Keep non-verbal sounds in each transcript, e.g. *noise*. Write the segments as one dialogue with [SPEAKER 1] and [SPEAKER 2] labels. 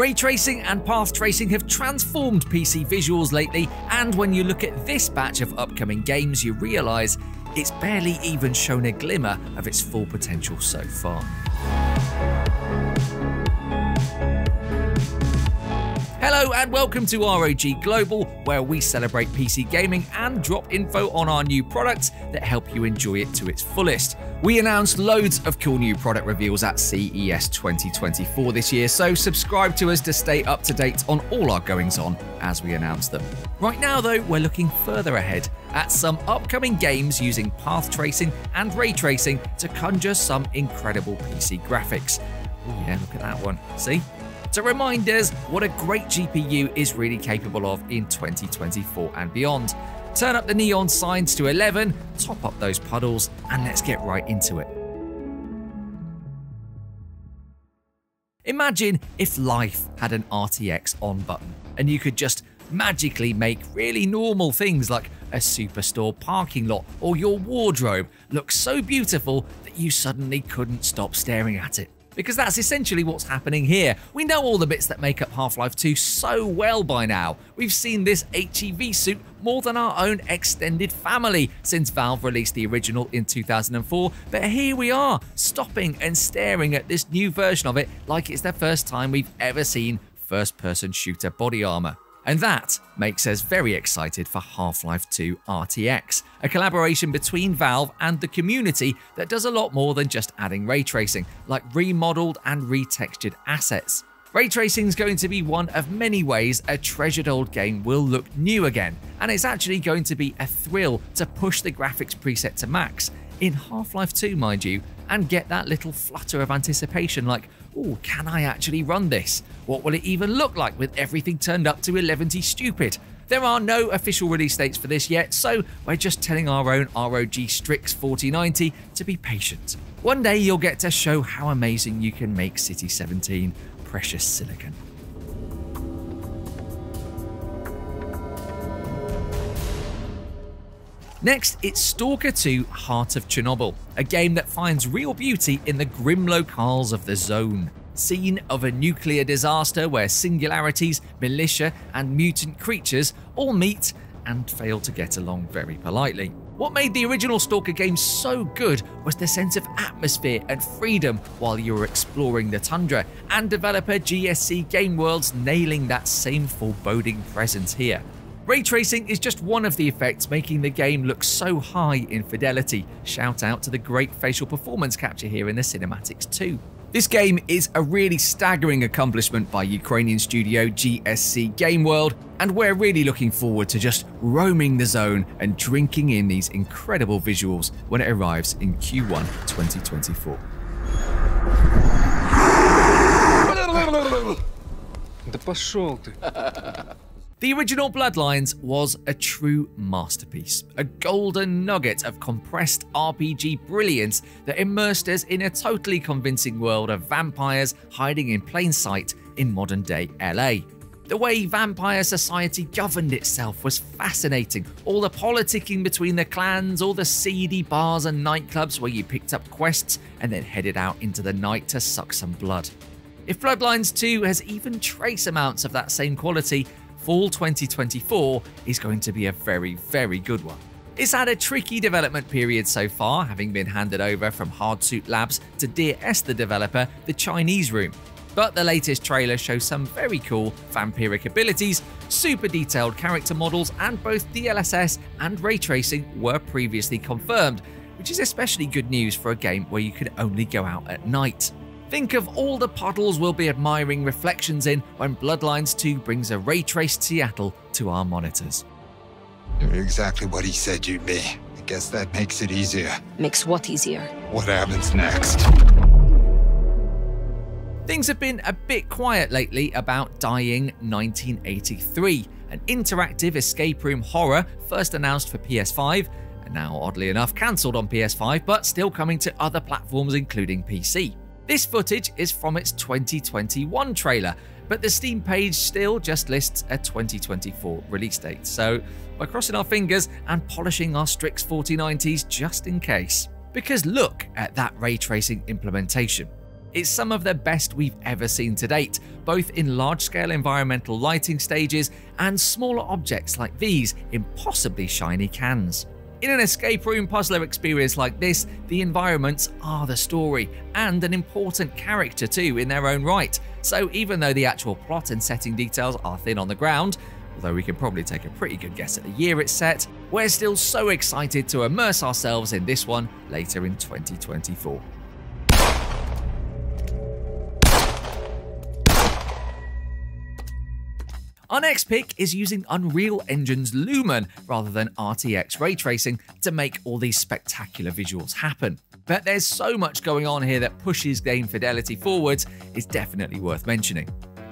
[SPEAKER 1] Ray tracing and path tracing have transformed PC visuals lately, and when you look at this batch of upcoming games, you realise it's barely even shown a glimmer of its full potential so far. Hello and welcome to ROG Global, where we celebrate PC gaming and drop info on our new products that help you enjoy it to its fullest. We announced loads of cool new product reveals at CES 2024 this year, so subscribe to us to stay up to date on all our goings on as we announce them. Right now, though, we're looking further ahead at some upcoming games using path tracing and ray tracing to conjure some incredible PC graphics. Oh, yeah, look at that one. See? to remind us what a great GPU is really capable of in 2024 and beyond. Turn up the neon signs to 11, top up those puddles, and let's get right into it. Imagine if life had an RTX on button and you could just magically make really normal things like a superstore parking lot or your wardrobe look so beautiful that you suddenly couldn't stop staring at it because that's essentially what's happening here. We know all the bits that make up Half-Life 2 so well by now. We've seen this HEV suit more than our own extended family since Valve released the original in 2004, but here we are, stopping and staring at this new version of it like it's the first time we've ever seen first-person shooter body armor. And that makes us very excited for Half Life 2 RTX, a collaboration between Valve and the community that does a lot more than just adding ray tracing, like remodeled and retextured assets. Ray tracing is going to be one of many ways a treasured old game will look new again, and it's actually going to be a thrill to push the graphics preset to max, in Half Life 2, mind you, and get that little flutter of anticipation like, oh, can I actually run this? What will it even look like with everything turned up to 11 stupid? There are no official release dates for this yet, so we're just telling our own ROG Strix 4090 to be patient. One day you'll get to show how amazing you can make City 17 precious silicon. Next, it's Stalker 2 Heart of Chernobyl, a game that finds real beauty in the grim locales of the zone. Scene of a nuclear disaster where singularities, militia, and mutant creatures all meet and fail to get along very politely. What made the original Stalker game so good was the sense of atmosphere and freedom while you were exploring the tundra, and developer GSC Game Worlds nailing that same foreboding presence here. Ray tracing is just one of the effects making the game look so high in fidelity. Shout out to the great facial performance capture here in the cinematics too. This game is a really staggering accomplishment by Ukrainian studio GSC Game World, and we're really looking forward to just roaming the zone and drinking in these incredible visuals when it arrives in Q1 2024.
[SPEAKER 2] Да пошел ты. *laughs* *laughs*
[SPEAKER 1] The original Bloodlines was a true masterpiece, a golden nugget of compressed RPG brilliance that immersed us in a totally convincing world of vampires hiding in plain sight in modern day LA. The way vampire society governed itself was fascinating. All the politicking between the clans, all the seedy bars and nightclubs where you picked up quests and then headed out into the night to suck some blood. If Bloodlines 2 has even trace amounts of that same quality, fall 2024 is going to be a very, very good one. It's had a tricky development period so far, having been handed over from Hardsuit Labs to Dear Esther developer The Chinese Room. But the latest trailer shows some very cool vampiric abilities, super detailed character models, and both DLSS and ray tracing were previously confirmed, which is especially good news for a game where you can only go out at night. Think of all the puddles we'll be admiring reflections in when Bloodlines 2 brings a ray traced Seattle to our monitors.
[SPEAKER 3] You're exactly what he said you'd be. I guess that makes it easier.
[SPEAKER 4] Makes what easier?
[SPEAKER 3] What happens next?
[SPEAKER 1] Things have been a bit quiet lately about Dying 1983, an interactive escape room horror first announced for PS5 and now oddly enough cancelled on PS5 but still coming to other platforms including PC. This footage is from its 2021 trailer, but the Steam page still just lists a 2024 release date, so we're crossing our fingers and polishing our Strix 4090s just in case. Because look at that ray tracing implementation. It's some of the best we've ever seen to date, both in large-scale environmental lighting stages and smaller objects like these impossibly shiny cans. In an escape room puzzler experience like this, the environments are the story, and an important character too in their own right. So even though the actual plot and setting details are thin on the ground, although we can probably take a pretty good guess at the year it's set, we're still so excited to immerse ourselves in this one later in 2024. Our next pick is using Unreal Engine's Lumen rather than RTX ray tracing to make all these spectacular visuals happen. But there's so much going on here that pushes game fidelity forwards is definitely worth mentioning.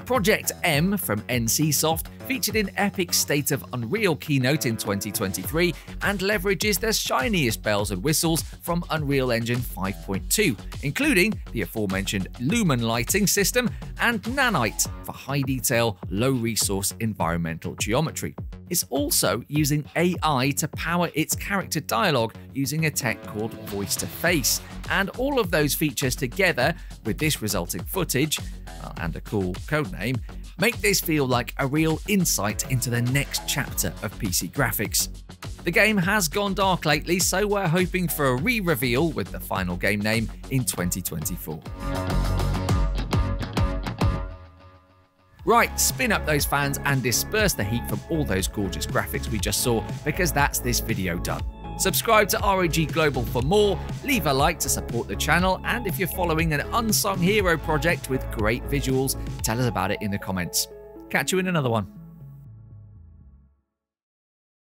[SPEAKER 1] Project M from NCSoft featured in Epic's State of Unreal keynote in 2023 and leverages the shiniest bells and whistles from Unreal Engine 5.2, including the aforementioned Lumen lighting system and Nanite for high detail, low resource environmental geometry. It's also using AI to power its character dialogue using a tech called Voice to Face. And all of those features together with this resulting footage uh, and a cool codename make this feel like a real insight into the next chapter of PC graphics. The game has gone dark lately, so we're hoping for a re reveal with the final game name in 2024. Right, spin up those fans and disperse the heat from all those gorgeous graphics we just saw, because that's this video done. Subscribe to ROG Global for more, leave a like to support the channel, and if you're following an unsung hero project with great visuals, tell us about it in the comments. Catch you in another one.